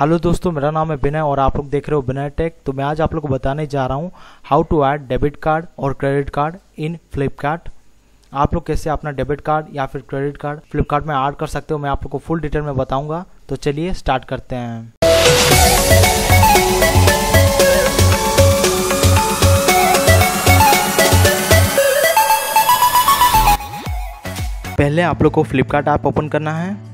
Hello दोस्तों, मेरा नाम है विनय और आप लोग देख रहे हो विनय टेक। तो मैं आज आप लोग को बताने जा रहा हूँ how to add debit card और क्रेडिट कार्ड इन फ्लिपकार्ट आप लोग कैसे अपना डेबिट कार्ड या फिर क्रेडिट कार्ड फ्लिपकार्ट में ऐड कर सकते हो, मैं आप लोग को फुल डिटेल में बताऊँगा। तो चलिए स्टार्ट करते हैं। पहले आप लोग को फ्लिपकार्ट ऐप ओपन करना है।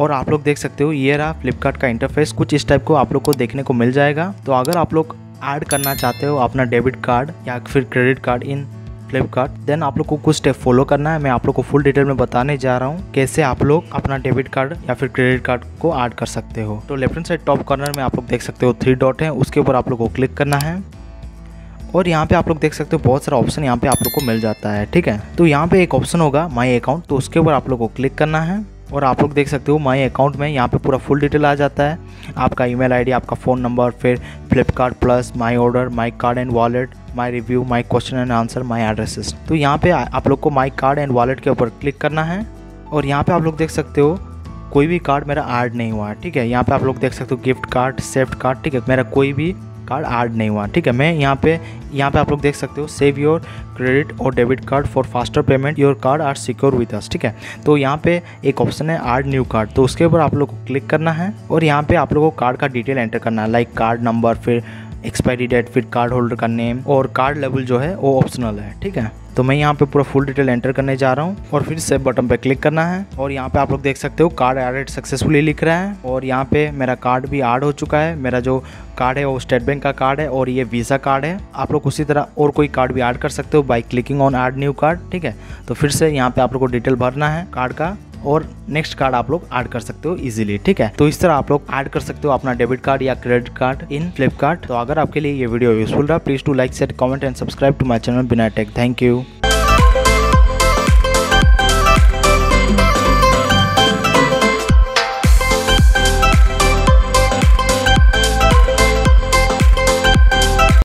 और आप लोग देख सकते हो ये रहा फ्लिपकार्ट का इंटरफेस कुछ इस टाइप को आप लोग को देखने को मिल जाएगा तो अगर आप लोग ऐड करना चाहते हो अपना डेबिट कार्ड या फिर credit card in Flipkart then आप लोग को कुछ स्टेप फॉलो करना है मैं आप लोग को फुल डिटेल में बताने जा रहा हूँ कैसे आप लोग अपना डेबिट कार्ड या फिर क्रेडिट कार्ड को ऐड कर सकते हो तो लेफ़्ट साइड टॉप कॉर्नर में आप लोग देख सकते हो थ्री डॉट है उसके ऊपर आप लोग को क्लिक करना है और यहाँ पे आप लोग देख सकते हो बहुत सारा ऑप्शन यहाँ पे आप लोग को मिल जाता है ठीक है तो यहाँ पे एक ऑप्शन होगा माई अकाउंट तो उसके ऊपर आप लोग को क्लिक करना है और आप लोग देख सकते हो माई अकाउंट में यहाँ पे पूरा फुल डिटेल आ जाता है। आपका ईमेल आईडी, आपका फ़ोन नंबर, फिर Flipkart plus my order my card and wallet my review my question and answer my addresses. तो यहाँ पे आप लोग को माई कार्ड एंड वॉलेट के ऊपर क्लिक करना है और यहाँ पे आप लोग देख सकते हो कोई भी कार्ड मेरा ऐड नहीं हुआ है ठीक है? यहाँ पे आप लोग देख सकते हो गिफ्ट कार्ड, सेफ्ट कार्ड, ठीक है? मेरा कोई भी कार्ड ऐड नहीं हुआ। ठीक है, मैं यहाँ पे यहाँ पे आप लोग देख सकते हो सेव योर क्रेडिट और debit card for faster payment your card are secure with us ठीक है तो यहाँ पे एक ऑप्शन है ऐड न्यू कार्ड तो उसके ऊपर आप लोग को क्लिक करना है और यहाँ पे आप लोगों को कार्ड का डिटेल एंटर करना है लाइक कार्ड नंबर फिर एक्सपायरी डेट फिर कार्ड होल्डर का नेम और कार्ड लेवल जो है, वो ऑप्शनल है, ठीक है? तो मैं यहाँ पे पूरा फुल डिटेल एंटर करने जा रहा हूँ और फिर सेव बटन पे क्लिक करना है और यहाँ पे आप लोग देख सकते हो कार्ड एडेड सक्सेसफुली लिख रहा है और यहाँ पे मेरा कार्ड भी ऐड हो चुका है। मेरा जो कार्ड है, वो स्टेट बैंक का कार्ड है और ये वीज़ा कार्ड है। आप लोग उसी तरह और कोई कार्ड भी ऐड कर सकते हो by clicking on add new card ठीक है? तो फिर से यहाँ पे आप लोग को डिटेल भरना है कार्ड का। और नेक्स्ट कार्ड आप लोग ऐड कर सकते हो इजीली ठीक है? तो इस तरह आप लोग ऐड कर सकते हो अपना डेबिट कार्ड या क्रेडिट कार्ड इन फ्लिपकार्ट तो अगर आपके लिए ये वीडियो यूजफुल रहा please to like set comment and subscribe to my channel Bina tech thank you